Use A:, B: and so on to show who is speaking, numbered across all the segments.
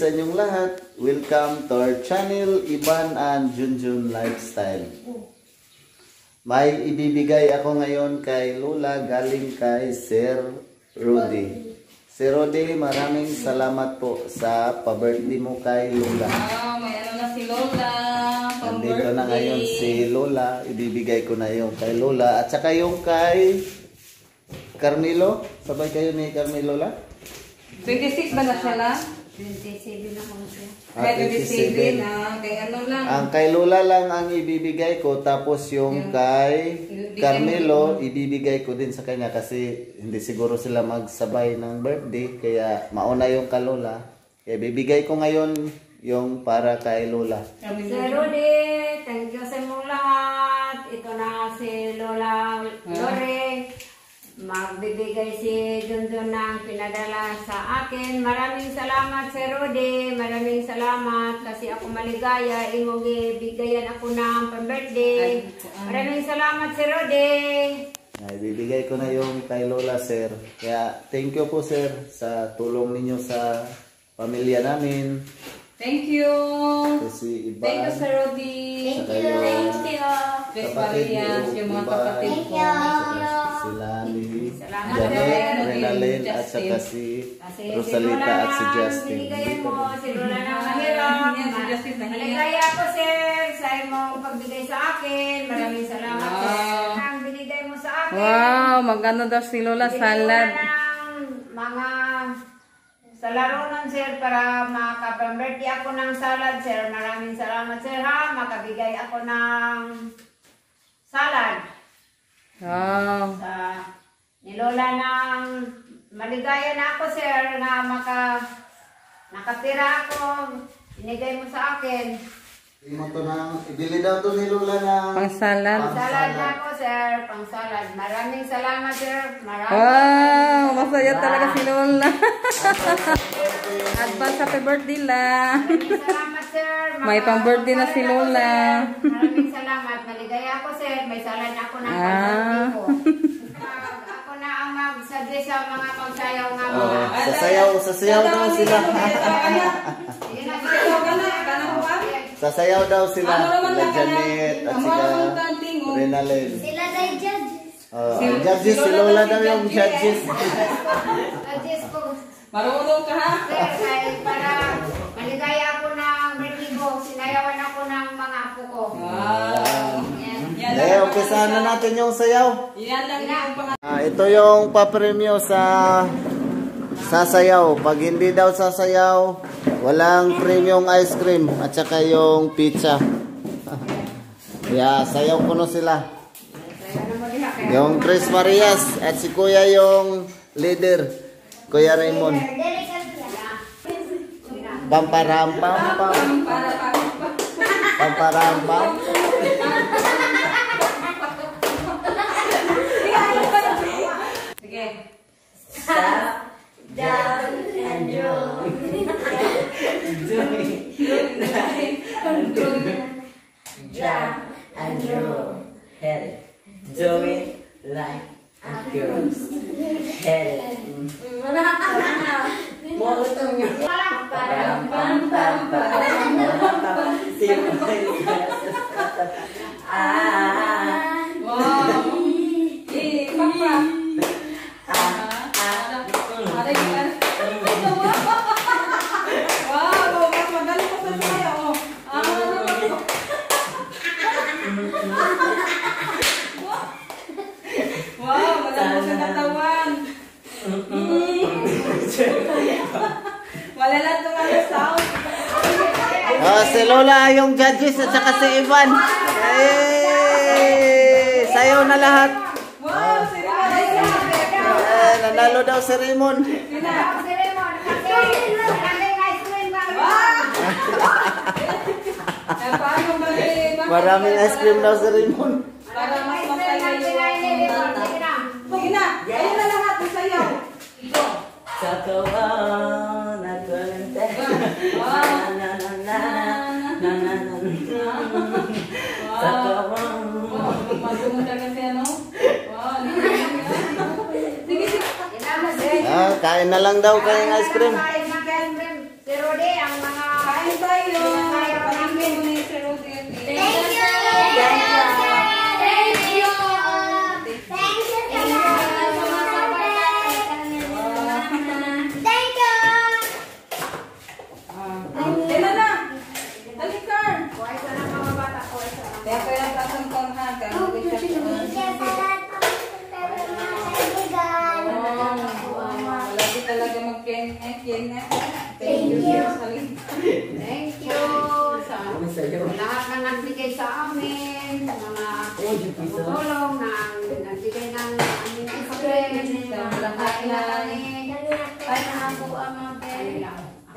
A: sa inyong lahat. Welcome to our channel, Iban and Junjun Lifestyle. May ibibigay ako ngayon kay Lola galing kay Sir Rudy. Sir Rudy, maraming salamat po sa pa-birthday mo kay Lola.
B: Ah, may ano na si Lola.
A: Nandito na ngayon si Lola. Ibibigay ko na yung kay Lola. At saka yung kay Carmelo. Sabay kayo ni Carmelo la?
B: 26 ba na siya la?
C: 27 na kung siya.
A: Ah,
B: Kaya
A: 27.
B: 27 na. Kay ano lang.
A: Ang kay Lola lang ang ibibigay ko. Tapos yung kay
B: Ibibigay
A: Carmelo, ibibigay ko din sa kanya. Kasi hindi siguro sila magsabay ng birthday. Kaya mauna yung kay Lola. Kaya bibigay ko ngayon yung para kay Lola.
C: Sir Rudy, thank you sa inyong lahat. Ito na si Lola Lore. Magbibigay si Junjun ng pinadala sa akin. Maraming salamat Sir Rudy. Maraming salamat kasi ako maligaya. Imong bigayan ako ng pang-birthday. Maraming salamat Sir Rudy.
A: Ay, bibigay ko na yung kay Lola, sir. Kaya, thank you po, sir, sa tulong ninyo sa pamilya namin.
B: Thank you.
A: Kasi iba,
B: Thank you, Sir Rudy.
A: yung
B: Chris
A: kapatid
B: Marias,
A: ni
B: yung mga
A: Iba,
B: kapatid ko.
A: saka sila ni
C: Salamat,
A: Janet. Renalyn, at saka si
C: Kasi
A: Rosalita
C: si
A: at si Justin.
C: binigayan mo, si Lola
B: Ah,
C: mahirap.
B: yan, si Justin nahiya.
C: Maligaya ako, sir, sa imong pagbigay sa akin. Maraming salamat, sir. Ang binigay mo sa akin.
B: Wow, magano daw si Lola salad.
C: na mga sa larunan, sir, para makapambirthday ako ng salad, sir. Maraming salamat, sir, ha. Makabigay ako ng salad.
B: Wow.
C: sa nilola ng maligaya na ako sir na maka nakatira ako. Binigay mo sa akin.
A: Ibili mo to ng, ibili daw to ni Lola ng
B: Pang salad.
A: Pang
C: salad na ako sir. Pang salad maraming salamat sir. Maraming
B: Wow, masaya talaga si Lola. Advance happy birthday la.
C: maraming salamat sir.
B: May pang birthday na si
C: Maka-
B: Lola.
C: maraming salamat. Maligaya ako sir. May salad ako ng
B: Ah.
C: pang-birthday ko. na magsuggest sa mga pangsayaw nga
A: Oh,
C: mga
A: sasayaw, sasayaw daw sila.
C: Sige na,
A: sasayaw daw sila.
B: Ano naman
A: Sila
B: na
A: Janet at
B: kanting, oh.
A: Renalyn.
C: Sila na judges.
A: Oh, ang judges, si Lola daw yung judges.
C: Judges ko.
B: Marunong ka ha?
C: Sir, para maligaya ako ng ko. Sinayawan ako ng mga apo ko.
B: Wow.
A: Dahil, umpisahan na natin yung sayaw.
B: Yan lang yung.
A: Ah, ito yung papremyo sa sasayaw. Pag hindi daw sasayaw, walang premium ice cream at saka yung pizza. yeah, sayaw ko no sila. Yung Chris Marias at si Kuya yung leader, Kuya Raymond. Pamparam pam pam. down and
B: down.
D: Down and down. Head it. Do it like a girl. Head it. Mau untungnya. Pam pam pam pam pam pam. Ah.
A: Si Lola yung judges at saka si Ivan. Hey! Sayaw na lahat.
B: Wow, seryoso.
A: Eh, nanalo daw si
B: ba eh? Bakit
A: Maraming ice cream daw si Raymond.
B: Para mas masaya yung... Sige na, ayun na
A: kain na lang daw kayong ice cream.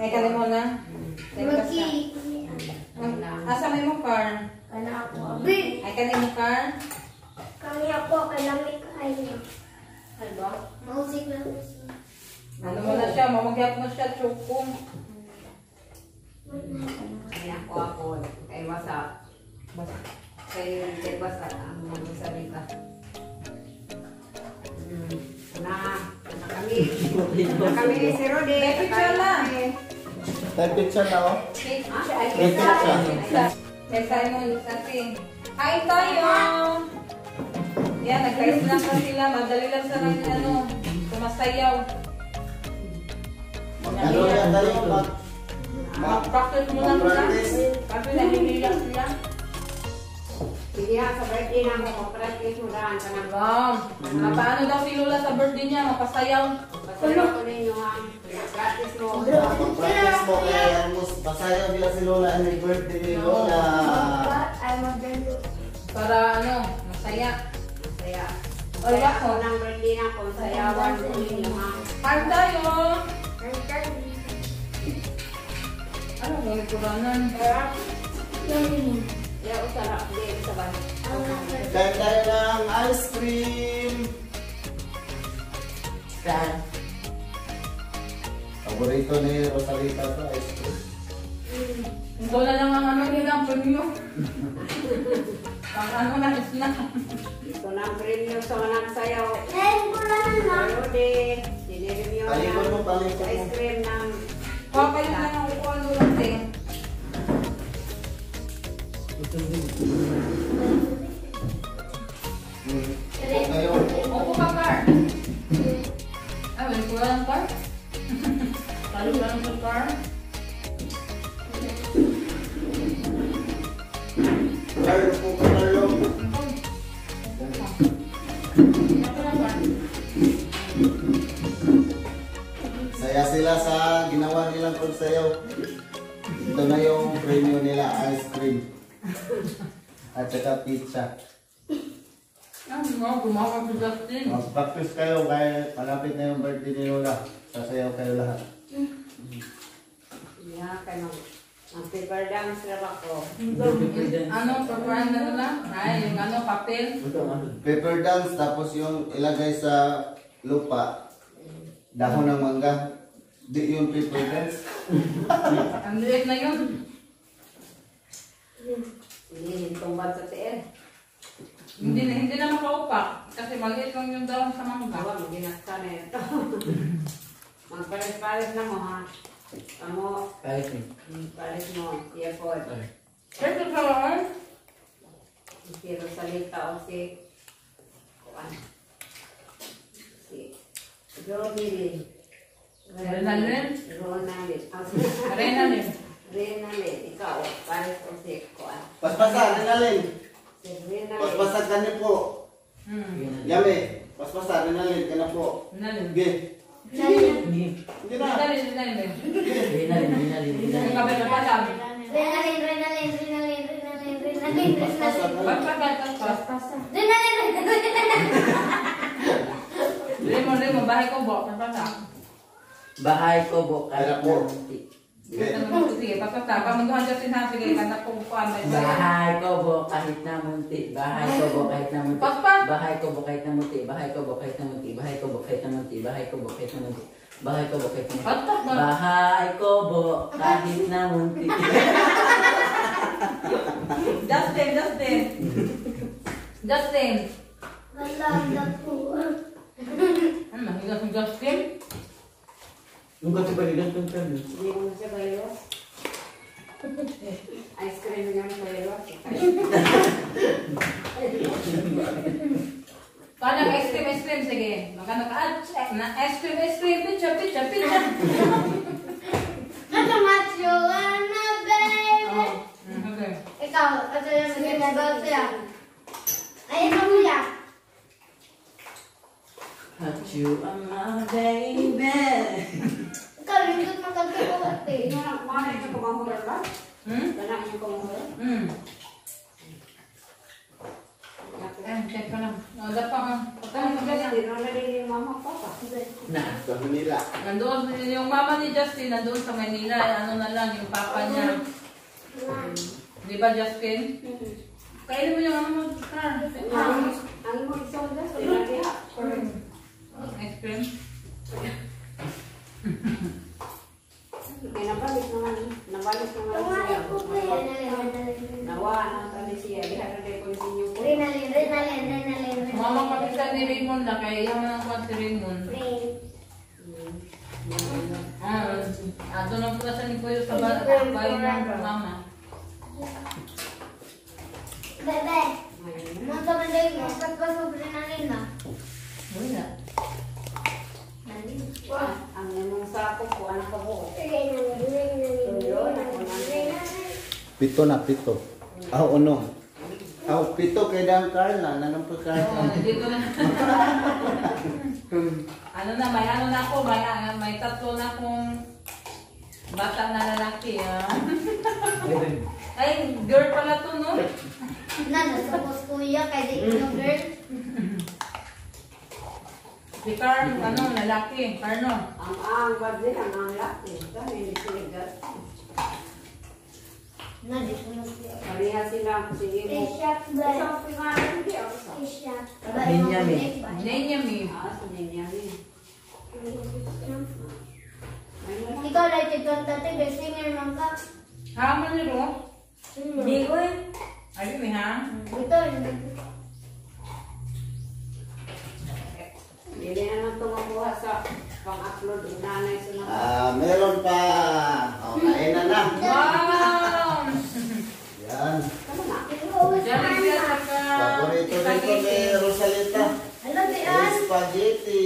E: Ay,
B: kali mo na.
C: Lang.
B: Asa may mo car?
E: Kana ako ang big.
B: Ay, kali mo car?
E: Kami ako kalamig kayo.
C: Ano ba?
E: Music lang.
B: Ano mo na siya? Mamagyap mo siya. Chukong.
C: Ayan ko ako. Kay Wasa. Kay kay Wasa. Ang mga salita. Hmm. Na, na kami. Na kami ni si Rudy.
B: May picture na.
A: Tayo picture na oh.
C: Ah, ay,
A: May picture.
B: May Simon kasi. Hi tayo! Yan, nagkais lang na sila. Madali lang sa lang, ano, sumasayaw.
A: Ano yan, dali mag... mag
B: Mag-practice sila.
A: Mag-practice.
B: Kasi nahihilak sila.
C: Sige ha, sa birthday na mo, practice mo daan ka na.
B: Wow! Ah, paano daw si Lola sa birthday niya? Mapasayaw.
C: Pasalamat ko ninyo ha. Practice mo.
A: Mag-practice mo kaya mus pasayaw nila si Lola and the birthday ni Lola.
E: Ay, magdalo.
B: Para ano, masaya.
C: Kaya,
B: Ay, ako.
C: ng birthday na ko, sayawan ko ninyo ha.
B: Hi tayo!
E: Ang dali.
B: Ano, ganit kuranan.
E: Dali.
C: Kaya usara, hindi, sabay.
A: Kaya tayo ng ice cream.
D: Saan?
A: Paborito ni Rosalita to ice cream.
B: Ito na lang ang ano nila, premium. Ang ano na, snack.
C: Ito na ang premium sa mga nagsayaw.
E: Ay, wala na na.
C: Dinireview
A: Talikod mo,
C: ng ice cream ng
B: Papayos lang ang upuan doon natin.
A: At saka pizza.
B: Ano mo, gumawa si Justin.
A: Mag-practice kayo kaya malapit na yung birthday ni Lola. Sasayaw kayo lahat.
C: Yeah, kayo. Ang paper dance lang ako.
B: Ano, preparan na nila? Ay, yung ano, papel.
A: Paper dance, tapos yung ilagay sa lupa, dahon ng mangga. Di yung paper dance.
B: Ang liit na yun.
C: Hindi, hintungban sa tiil.
B: Hindi na, hindi na makaupak. Kasi maliit lang yung dahon sa mangga.
C: Gawa, maginasta na ito. Magpares-pares na mo ha. Amo,
D: Kahit eh.
C: pares mo, earpod.
B: Ito sa laan.
C: Si Rosalita o si... Kuan. Si... Romilin. Si...
B: Arena din.
C: Renalyn. Ikaw, pares o si... Kuan.
A: Paspasan, rinalin.
C: Si Renalyn.
A: Paspasan ka niyo po.
B: Hmm.
A: Yami, paspasan, rinalin ka na po.
B: Renalyn.
A: Sige.
D: Hindi.
A: Hindi na.
B: Renalyn, Renalyn.
D: Rinalin, rinalin,
B: Yung
D: rinalin.
B: kabel na pasang.
E: Renalin, renalin, renalin, renalin, renalin,
A: Paspasan.
E: renalin.
B: Paspas, paspas.
E: Renalin, renalin.
B: Lemon, lemon, bahay ko bo. Paspas.
D: Bahay ko bo kahit na munti.
A: Sige.
B: Pamunduhan.
D: Bahay ko bo kahit na munti. Bahay ko bo kahit na munti. Bahay ko bo kahit na munti. Bahay ko bo kahit na munti. Bahay ko bo kahit na munti. Bahay ko bo kahit na munti. Bahay ko bo kahit na munti.
B: Paspas ba?
D: Bahay ko bo kahit na munti.
B: Justin, Justin. Justin.
E: Malala po.
B: Ano, mahigas ng Justin?
D: Nung kasi paligas ng pelo.
C: Hindi mo na siya baylo. Ice cream niya mo baylo.
B: Kanang ice cream, ice cream. Sige. Magkano ka? Ah, check na. Ice cream, ice cream. Picture, picture, picture.
E: Ito, Macho, na, baby.
B: Oh. mm, Okay.
E: Ikaw, ito yung maganda bawal siya. Ayan na kuya.
D: But you are my baby.
E: Ikaw, lindot magkagkakulat eh.
C: Mana ito kumahura ba?
B: Hmm?
C: Kana ito kumahura?
B: Hmm. Eh, check ko lang. O, dapat ka. Patay mo ganyan.
C: Hindi na nalilin yung mama papa.
D: Na.
A: Sa Manila.
B: Nandoon, yung mama ni Justin, nandoon sa Manila. Ano na lang, yung papa niya. Di ba, Justin? Kainin mo yung ano mo, Car.
C: Ang ang mo isang das ko lagi ha.
B: Ice cream. Mama kapita ni Raymond na kaya yaman ang kwan si Raymond.
E: Rin.
B: Ah, ato na pula sa ni Kuya sa bata. Bayo ng mama.
E: Bebe, mo to manday mo, ba't ba sobre nalin na?
B: Wala.
C: Ang imong sako ko anak ko.
A: Pito na, pito. Ah, uno. Ah, pito kay Dan Carla. Nanong pa
B: Oo,
A: Carla.
B: dito na. ano na, may ano na ako, may, ah, may tatlo na akong bata na lalaki. Ah. Ay, girl pala to, no?
E: Nana, suppose kuya, kaya di girl.
B: Si Carl, ano, lalaki. Carno.
C: Ang ang bad din ang ang laki. Kami hindi sila
E: Na, di ko na siya.
C: Pareha sila, sige mo.
E: Isyak, ba?
C: Isang pingalan di ako sa.
E: Isyak.
D: Benjamin.
B: Nenyami.
C: Ah, sa Benjamin.
E: Ikaw lang ito, tate, best singer man ka.
B: Hama niyo, ro?
E: Hindi ko eh.
B: Ay, may ha?
E: Ito,
C: Hindi na naman ito makuha sa pang-upload. Inanay sa mga.
A: Ah, meron pa. Oh, kain na na.
B: Wow!
A: Yan.
B: Jollibee at saka...
A: Paborito dito ni Rosalita.
E: Ano, Tian?
A: Spaghetti.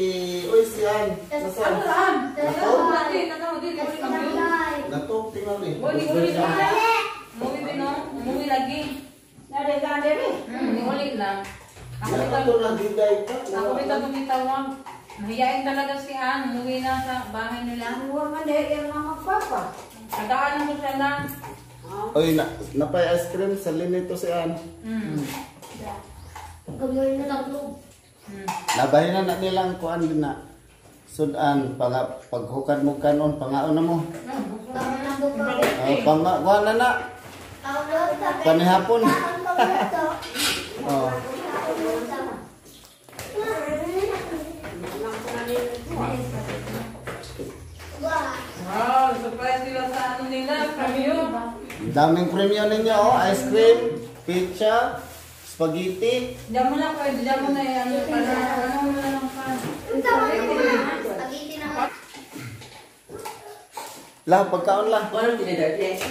A: Uy, siyan. Nasaan?
B: Saan?
A: Nato?
B: Dati, nataw, di, di, di, di,
A: Nato, tingnan eh.
B: Uli, uli pa. Umuwi din, no? Umuwi lagi. Hmm, uli lang. Ako
A: Yan
B: nito,
A: na digay ka.
B: ako nito tumitawag. Mahiyain talaga si Ann. Umuwi na sa bahay nila.
C: Huwag man dahil yung mga magpapa.
B: Kadaan mo siya na.
A: Uy, na, napay ice cream sa linito si Ann.
B: Hmm.
E: Gamoy na lang loob.
B: Hmm.
A: Nabahin na nilang kuan din na. Sudan, pag, paghukad mo kanon, pangaon na mo.
E: Na.
A: Uh, panga, kuan na na. Panihapon. Oh.
C: nang kunanin ito.
E: Wah.
B: Wow, surprise sila ano nila. Preview.
A: Daming premium ninyo, oh. Ice cream, pizza, spaghetti.
B: Diyan mo na, pwede. Diyan mo na yan. Ano, para, ano mo na lang pa.
E: Ang tawag ko na. Spaghetti na nga.
A: La, pagkaon la.
D: Ano tinidor? Yes.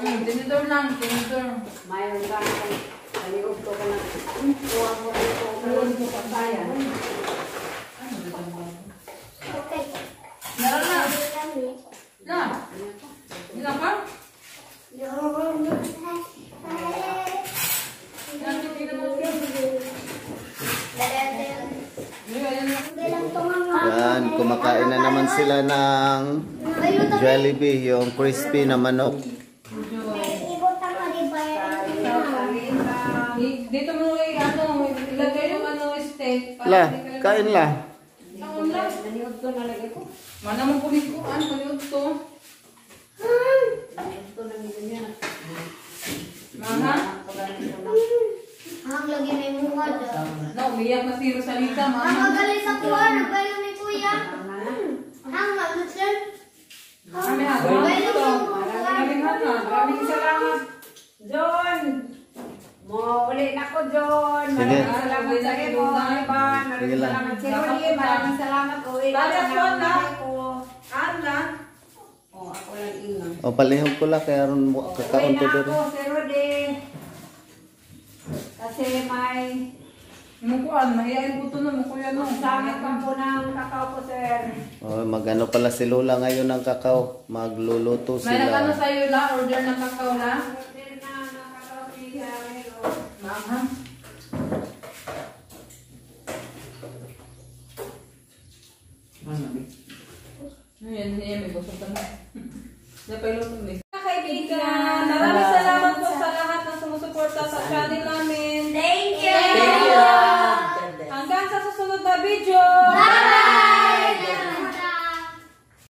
B: Hmm, tinidor lang, tinidor.
C: Mayroon ka na kung naliog ko ka na. Kuha mo ito. Kuha mo pa tayo.
B: Ano ba ito ba?
E: Okay.
B: Meron na.
E: Kami.
B: Na. Nila ka?
A: Yan, kumakain na naman sila ng Jollibee, yung crispy na manok.
B: Di- Dito mo ano, ilagay yung ano steak.
A: La, kain la.
B: Ang.
C: Naniog ko na lagi ko.
B: Mana mo kumikuan, paliod to.
C: Ito na nito niya.
B: Mama,
E: Ang lagi may mukha daw.
B: na umiyak na si Rosalita,
E: Ang
B: mama.
E: magaling sa kuha, nagbayo ni kuya.
B: Kami ha, grabe to. Maraming maraming salamat.
C: John! Mo uli na ko, John. Maraming salamat sa iyo, Maraming
A: lang.
C: salamat sa iyo. Maraming. Uwi na.
B: Anla.
C: Oh, ako lang ingon.
A: O, palihog ko la, kaya ron mo
C: Uwi
A: kakaon to
C: na ako, Sir Rudy. Kasi may
B: Mukuan, mahihain po to no, mukuya no.
C: samit pa po ng kakao po, sir.
A: O, magano pala si Lola ngayon ng kakao. Magluluto
B: May nagano
A: sila.
B: sa'yo la, order ng kakao la.
C: Order na ng kakao siya. Meron.
B: Ha?
D: Ano?
B: Ayan, ayan, may busog ka na. Napailuto. Mga kaibigan, maraming salamat po sa lahat na sumusuporta sa channel namin.
E: Thank